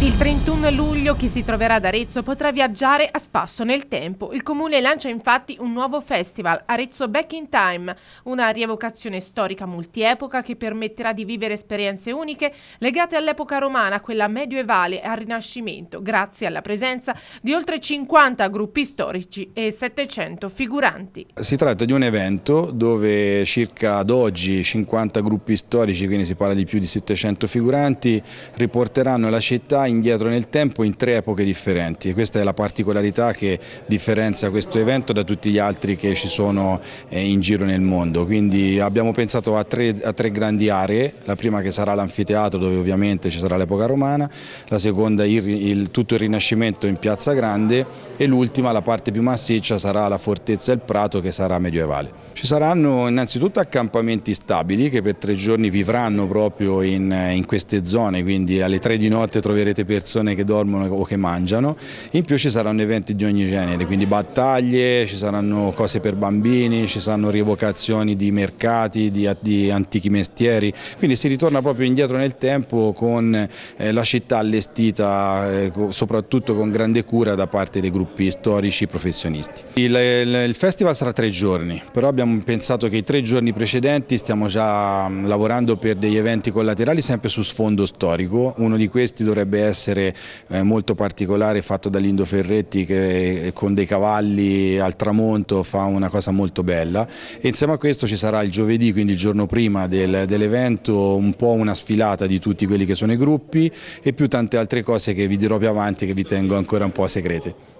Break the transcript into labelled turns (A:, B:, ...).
A: Lunedì il 31 luglio chi si troverà ad Arezzo potrà viaggiare a spasso nel tempo. Il comune lancia infatti un nuovo festival, Arezzo Back in Time, una rievocazione storica multiepoca che permetterà di vivere esperienze uniche legate all'epoca romana, quella medievale e al Rinascimento, grazie alla presenza di oltre 50 gruppi storici e 700 figuranti.
B: Si tratta di un evento dove circa ad oggi 50 gruppi storici, quindi si parla di più di 700 figuranti, riporteranno la città indietro nel tempo in tre epoche differenti. Questa è la particolarità che differenzia questo evento da tutti gli altri che ci sono eh, in giro nel mondo. Quindi abbiamo pensato a tre, a tre grandi aree, la prima che sarà l'anfiteatro dove ovviamente ci sarà l'epoca romana, la seconda il, il, tutto il Rinascimento in Piazza Grande e l'ultima, la parte più massiccia, sarà la fortezza El Prato che sarà medievale. Ci saranno innanzitutto accampamenti stabili che per tre giorni vivranno proprio in, in queste zone, quindi alle tre di notte troverete persone che dormono o che mangiano, in più ci saranno eventi di ogni genere, quindi battaglie, ci saranno cose per bambini, ci saranno rievocazioni di mercati, di, di antichi mestieri, quindi si ritorna proprio indietro nel tempo con eh, la città allestita eh, soprattutto con grande cura da parte dei gruppi storici professionisti. Il, il, il festival sarà tre giorni, però abbiamo abbiamo pensato che i tre giorni precedenti stiamo già mm, lavorando per degli eventi collaterali sempre su sfondo storico, uno di questi dovrebbe essere eh, molto particolare fatto da Lindo Ferretti che eh, con dei cavalli al tramonto fa una cosa molto bella e insieme a questo ci sarà il giovedì, quindi il giorno prima del, dell'evento, un po' una sfilata di tutti quelli che sono i gruppi e più tante altre cose che vi dirò più avanti che vi tengo ancora un po' segrete.